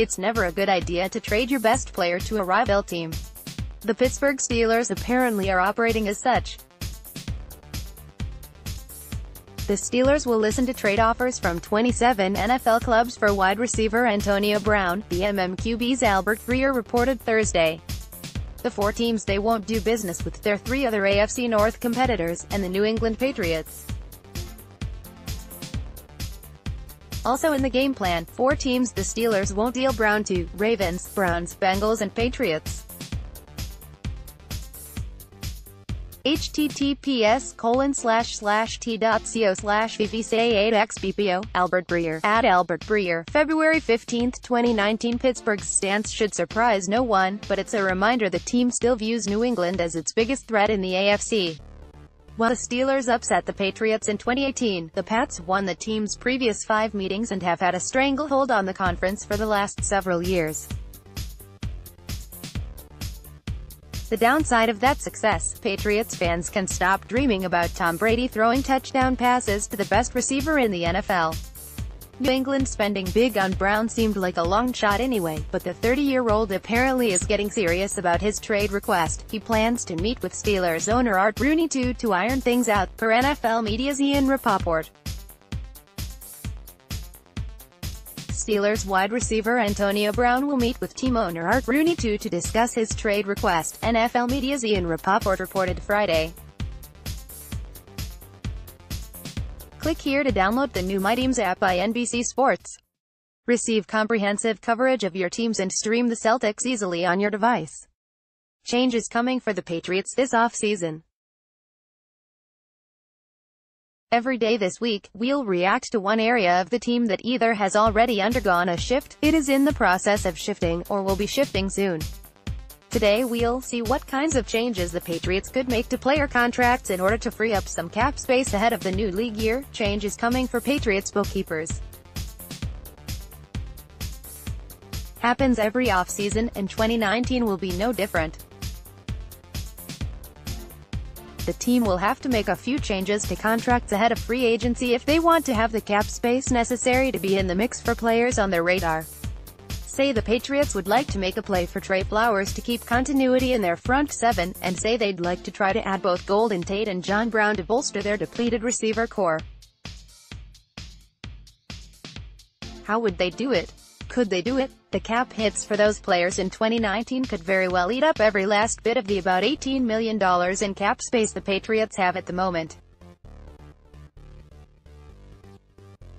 It's never a good idea to trade your best player to a rival team. The Pittsburgh Steelers apparently are operating as such. The Steelers will listen to trade offers from 27 NFL clubs for wide receiver Antonio Brown, the MMQB's Albert Breer reported Thursday. The four teams they won't do business with their three other AFC North competitors, and the New England Patriots. Also in the game plan, four teams the Steelers won't deal Brown to, Ravens, Browns, Bengals and Patriots. https colon slash slash t.co slash vvca8xbpo, Albert Breer, at Albert Breer, February 15, 2019 Pittsburgh's stance should surprise no one, but it's a reminder the team still views New England as its biggest threat in the AFC. While the Steelers upset the Patriots in 2018, the Pats won the team's previous five meetings and have had a stranglehold on the conference for the last several years. The downside of that success, Patriots fans can stop dreaming about Tom Brady throwing touchdown passes to the best receiver in the NFL. New England spending big on Brown seemed like a long shot anyway, but the 30-year-old apparently is getting serious about his trade request. He plans to meet with Steelers owner Art Rooney to, to iron things out, per NFL media's Ian Rapoport. Steelers wide receiver Antonio Brown will meet with team owner Art Rooney to, to discuss his trade request, NFL media's Ian Rapoport reported Friday. Click here to download the new My app by NBC Sports. Receive comprehensive coverage of your teams and stream the Celtics easily on your device. Change is coming for the Patriots this offseason. Every day this week, we'll react to one area of the team that either has already undergone a shift, it is in the process of shifting, or will be shifting soon. Today we'll see what kinds of changes the Patriots could make to player contracts in order to free up some cap space ahead of the new league year. Change is coming for Patriots bookkeepers. Happens every offseason, and 2019 will be no different. the team will have to make a few changes to contracts ahead of free agency if they want to have the cap space necessary to be in the mix for players on their radar. Say the Patriots would like to make a play for Trey Flowers to keep continuity in their front seven, and say they'd like to try to add both Golden Tate and John Brown to bolster their depleted receiver corps. How would they do it? Could they do it? The cap hits for those players in 2019 could very well eat up every last bit of the about $18 million in cap space the Patriots have at the moment.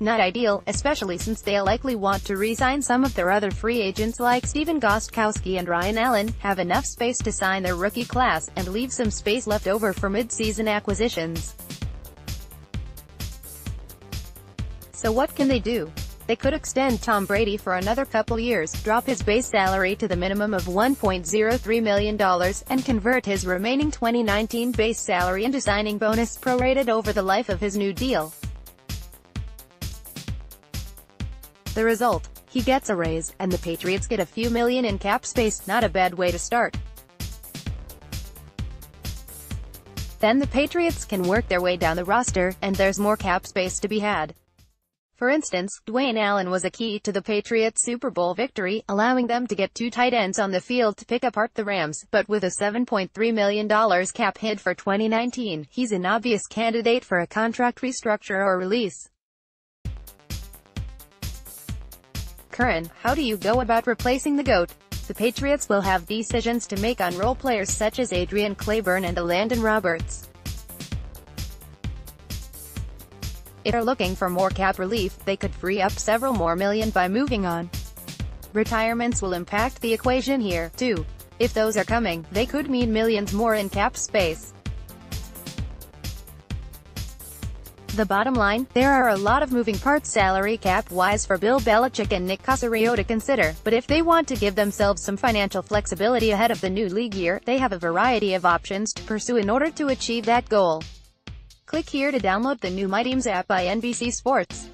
Not ideal, especially since they'll likely want to re-sign some of their other free agents like Stephen Gostkowski and Ryan Allen, have enough space to sign their rookie class, and leave some space left over for mid-season acquisitions. So what can they do? They could extend Tom Brady for another couple years, drop his base salary to the minimum of $1.03 million, and convert his remaining 2019 base salary into signing bonus prorated over the life of his new deal. The result? He gets a raise, and the Patriots get a few million in cap space, not a bad way to start. Then the Patriots can work their way down the roster, and there's more cap space to be had. For instance, Dwayne Allen was a key to the Patriots' Super Bowl victory, allowing them to get two tight ends on the field to pick apart the Rams, but with a $7.3 million cap hit for 2019, he's an obvious candidate for a contract restructure or release. Curran, how do you go about replacing the GOAT? The Patriots will have decisions to make on role players such as Adrian Clayborn and Elandon Roberts. If they're looking for more cap relief, they could free up several more million by moving on. Retirements will impact the equation here, too. If those are coming, they could mean millions more in cap space. The bottom line, there are a lot of moving parts salary cap-wise for Bill Belichick and Nick Caserio to consider, but if they want to give themselves some financial flexibility ahead of the new league year, they have a variety of options to pursue in order to achieve that goal. Click here to download the new My Teams app by NBC Sports.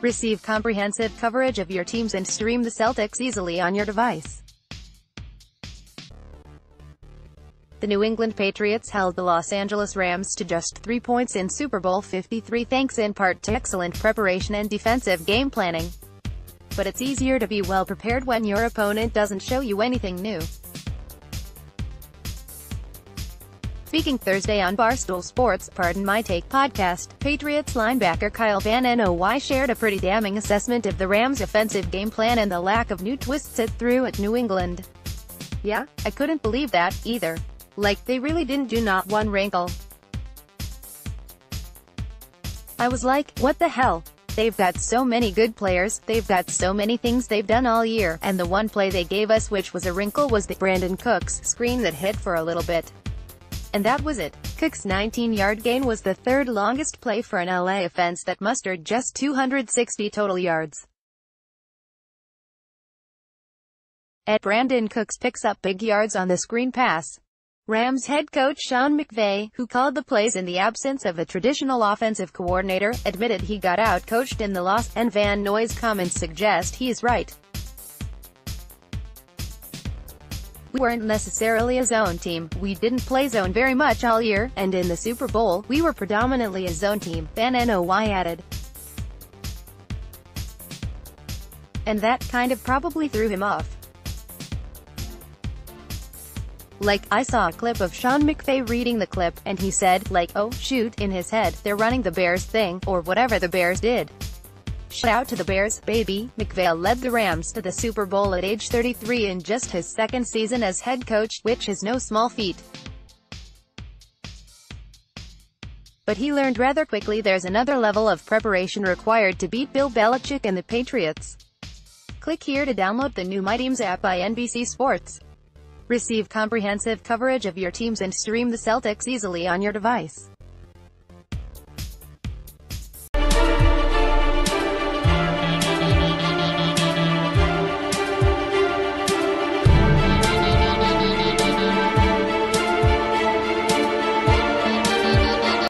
Receive comprehensive coverage of your teams and stream the Celtics easily on your device. The New England Patriots held the Los Angeles Rams to just three points in Super Bowl 53 thanks in part to excellent preparation and defensive game planning. but it's easier to be well prepared when your opponent doesn't show you anything new. Speaking Thursday on Barstool Sports, Pardon My Take podcast, Patriots linebacker Kyle Van Noy shared a pretty damning assessment of the Rams' offensive game plan and the lack of new twists it threw at New England. Yeah, I couldn't believe that, either. Like, they really didn't do not one wrinkle. I was like, what the hell? They've got so many good players, they've got so many things they've done all year, and the one play they gave us which was a wrinkle was the Brandin Cooks screen that hit for a little bit. And that was it. Cook's 19-yard gain was the third longest play for an LA offense that mustered just 260 total yards. At Brandin Cooks picks up big yards on the screen pass. Rams head coach Sean McVay, who called the plays in the absence of a traditional offensive coordinator, admitted he got out-coached in the loss, and Van Noy's comments suggest he's right. We weren't necessarily a zone team, we didn't play zone very much all year, and in the Super Bowl, we were predominantly a zone team, Van Noy added. And that kind of probably threw him off. Like, I saw a clip of Sean McVay reading the clip, and he said, like, oh, shoot, in his head, they're running the Bears thing, or whatever the Bears did. Shout out to the Bears, baby. McVay led the Rams to the Super Bowl at age 33 in just his second season as head coach, which is no small feat. But he learned rather quickly there's another level of preparation required to beat Bill Belichick and the Patriots. Click here to download the new My Teams app by NBC Sports. Receive comprehensive coverage of your teams and stream the Celtics easily on your device.